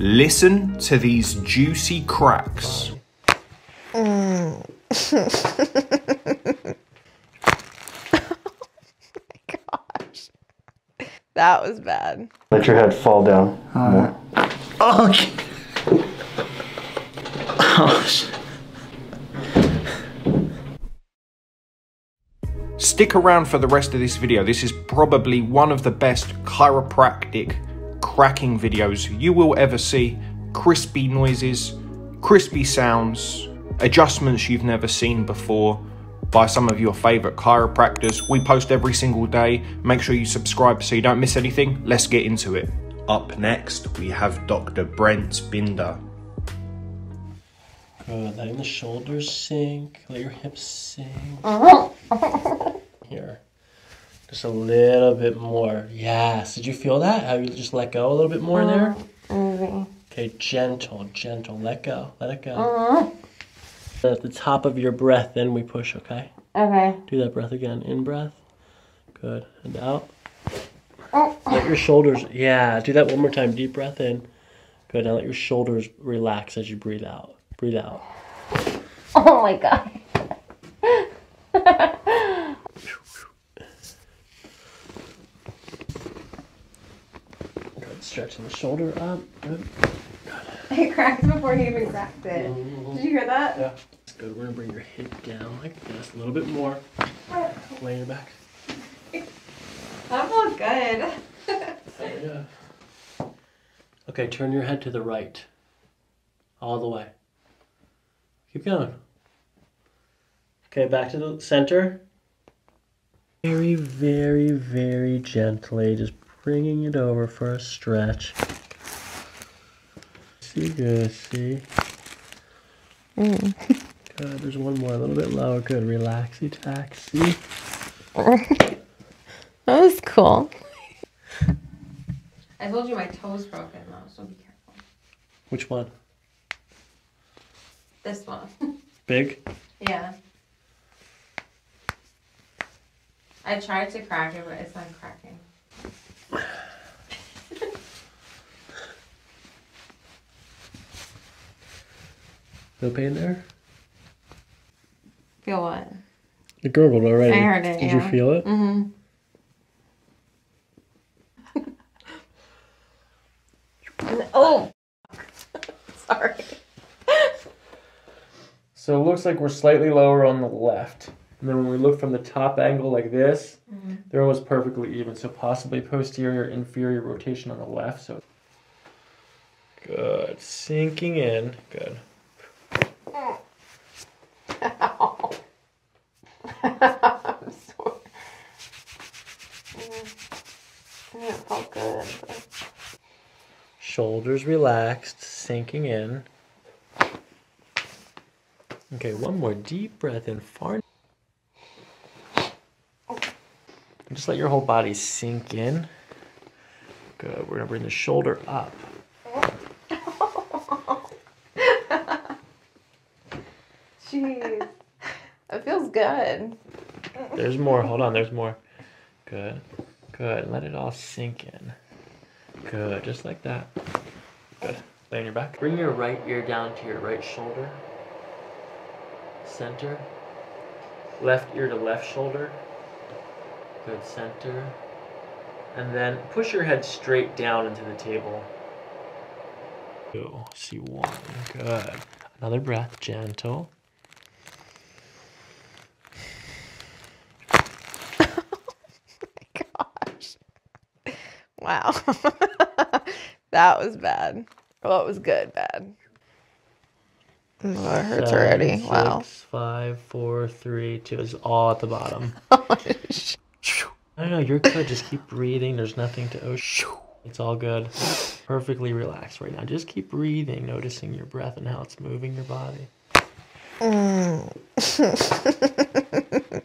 Listen to these juicy cracks. Gosh. That was bad. Let your head fall down. more. Oh, okay. oh shit. Stick around for the rest of this video. This is probably one of the best chiropractic cracking videos you will ever see. Crispy noises, crispy sounds, adjustments you've never seen before by some of your favorite chiropractors. We post every single day. Make sure you subscribe so you don't miss anything. Let's get into it. Up next, we have Dr. Brent Binder. Good. Letting the shoulders sink. Let your hips sink. Here. Just a little bit more. Yes. Did you feel that? How you just let go a little bit more in there? Mm, okay, gentle, gentle. Let go. Let it go. Mm-hmm. At the top of your breath, then we push, okay? Okay. Do that breath again. In breath. Good. And out. Oh. Let your shoulders, yeah, do that one more time. Deep breath in. Good. Now let your shoulders relax as you breathe out. Breathe out. Oh my god. Good. Stretching the shoulder up. It cracked before he even cracked it. Did you hear that? Yeah. That's good. We're gonna bring your hip down like this. A little bit more. Lay your back. That feels good. Oh, you go. Okay, turn your head to the right. All the way. Keep going. Okay, back to the center. Very, very, very gently, just bringing it over for a stretch. See, good, see. Mm. Good, there's one more, a little bit lower. Good, relaxy taxi. That was cool. I told you my toe's broken though, so be careful. Which one? This one. Big? yeah. I tried to crack it, but it's not cracking. No pain there? Feel what? It gurgled already. I heard it, Did yeah. you feel it? Mm-hmm. oh! Sorry. So it looks like we're slightly lower on the left. And then when we look from the top angle like this, they're almost perfectly even. So possibly posterior, inferior rotation on the left. So good. Sinking in. Good. I'm sorry. It felt good. Shoulders relaxed, sinking in. Okay, one more deep breath in. Far. Just let your whole body sink in. Good. We're gonna bring the shoulder up. Jeez. It feels good. There's more. Hold on. There's more. Good. Good. Let it all sink in. Good. Just like that. Good. Lay on your back. Bring your right ear down to your right shoulder. Center. Left ear to left shoulder. Good. Center. And then push your head straight down into the table. Two. See one. Good. Another breath. Gentle. Oh gosh. Wow. that was bad. Well, it was good, bad. Oh, it hurts Seven, already. Wow. six, five, four, three, two. It's all at the bottom. I don't know. You're good. Just keep breathing. There's nothing to. Oh, shoo. It's all good. Perfectly relaxed right now. Just keep breathing, noticing your breath and how it's moving your body. Mm.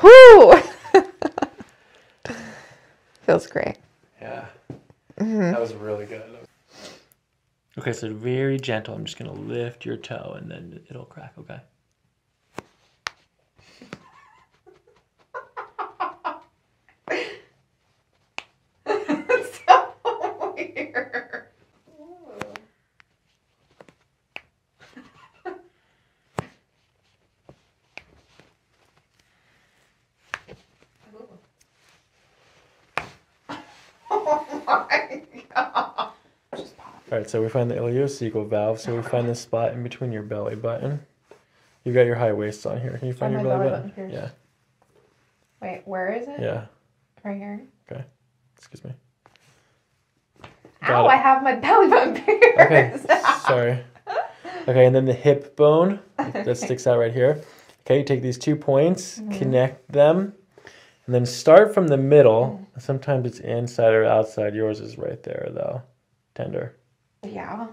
Whew. Feels great. Yeah. Mm-hmm. That was really good. Okay, so very gentle. I'm just gonna lift your toe and then it'll crack. Okay. so weird. So we find the ileocecal valve. So we find the spot in between your belly button. You got your high waist on here. Can you find Oh, your belly belly button? Yeah, Wait, where is it? yeah. Right here. Okay. Excuse me. Ow, it. I have my belly button pierced. Okay. Sorry. Okay, and then the hip bone that sticks out right here. Okay, you take these two points, Mm-hmm. connect them, and then start from the middle. Sometimes it's inside or outside. Yours is right there, though. Tender. Yeah.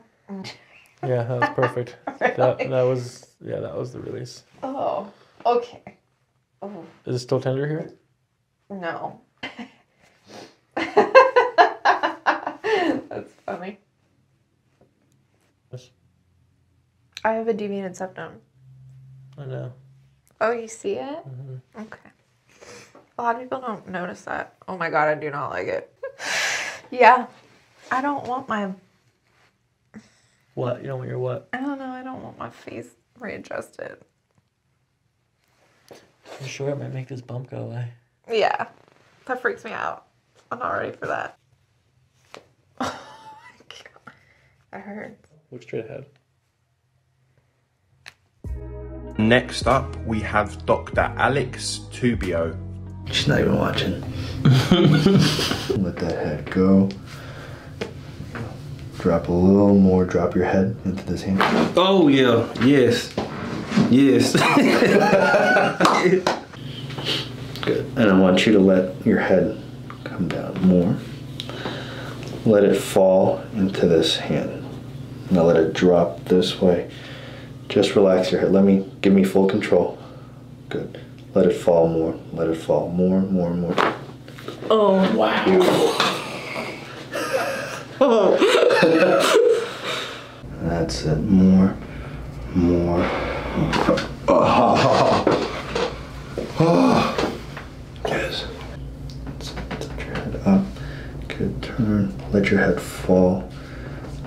Yeah, that was perfect. that, that was yeah, that was the release. Oh, okay. Oh, Is it still tender here? no. That's funny. Yes. I have a deviated septum. I know. Oh, you see it? Mm-hmm. Okay. A lot of people don't notice that. Oh my god, I do not like it. yeah. I don't want my What? You don't want your what? I don't know, I don't want my face readjusted. You sure it might make this bump go away? Yeah. That freaks me out. I'm not ready for that. Oh my god. that hurts. Look straight ahead. Next up, we have Dr. Alex Tubio. She's not even watching. Let that head go. Drop a little more. Drop your head into this hand. Oh yeah, yes, yes. Good. And I want you to let your head come down more. Let it fall into this hand. Now let it drop this way. Just relax your head. Let me give me full control. Good. Let it fall more. Let it fall more, more, more. oh wow. That's it. More, more. Yes. Touch your head up. Good. Turn. Let your head fall.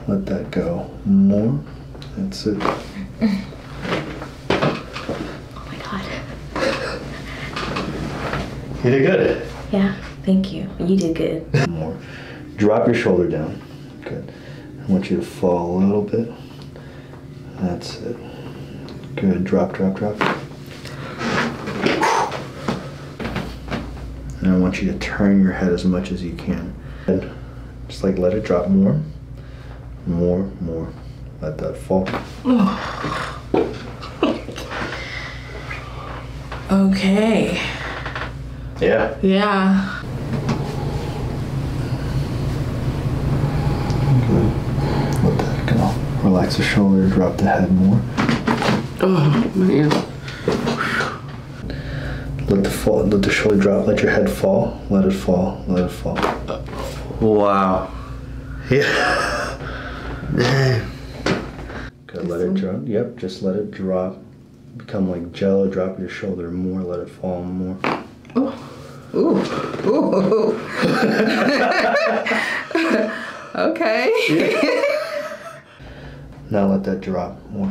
Let that go. More. That's it. Oh my god. You did good. Yeah, thank you. You did good. More. Drop your shoulder down. Good. I want you to fall a little bit. That's it. Good. Drop, drop, drop. And I want you to turn your head as much as you can. And just like let it drop more. More, more. Let that fall. Okay. Yeah. Yeah. Good. Let that go. Relax the shoulder, drop the head more. Oh man. Let the fall let the shoulder drop, let your head fall. Let it fall. Let it fall. Wow. Yeah. Man. Good. Let it drop. Yep. Just let it drop. Become like jello. Drop your shoulder more. Let it fall more. Oh. Ooh. Ooh. okay. Now let that drop more.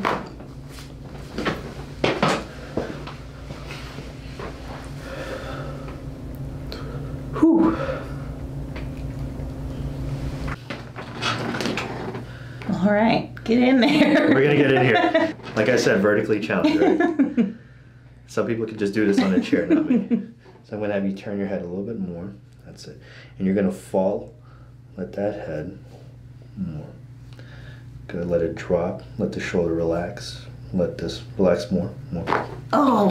Whew. All right, get in there. We're gonna get in here. Like I said, vertically challenged, right? Some people can just do this on a chair, not me. So I'm gonna have you turn your head a little bit more. That's it. And you're gonna fall. Let that head more. Good. Let it drop. Let the shoulder relax. Let this relax more. More. Oh.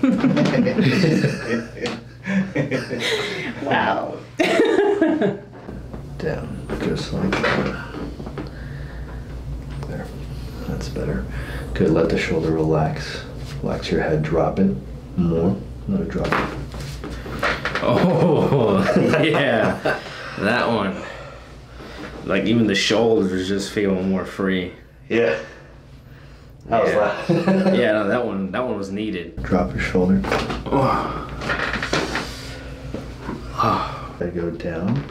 wow. Down. Just like that. There. That's better. Good. Let the shoulder relax. Relax your head. Drop it more. Let it drop. Oh yeah. That one. Like even the shoulders just feeling more free. Yeah. How was Yeah. that? Yeah, no, that one that one was needed. Drop your shoulder. Gotta go down.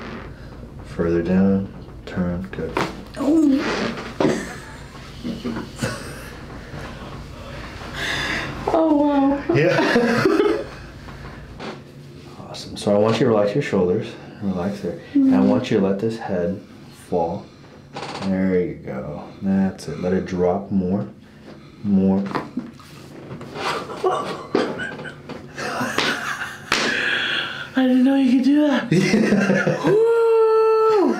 Further down. Turn. Good. Oh. oh wow. Yeah. awesome. So I want you to relax your shoulders. Relax there. And I want you to let this head fall. There you go. That's it. Let it drop more. More. I didn't know you could do that. Woo!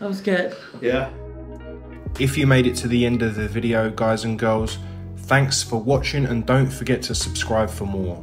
That was good. Yeah. If you made it to the end of the video, guys and girls, thanks for watching and don't forget to subscribe for more.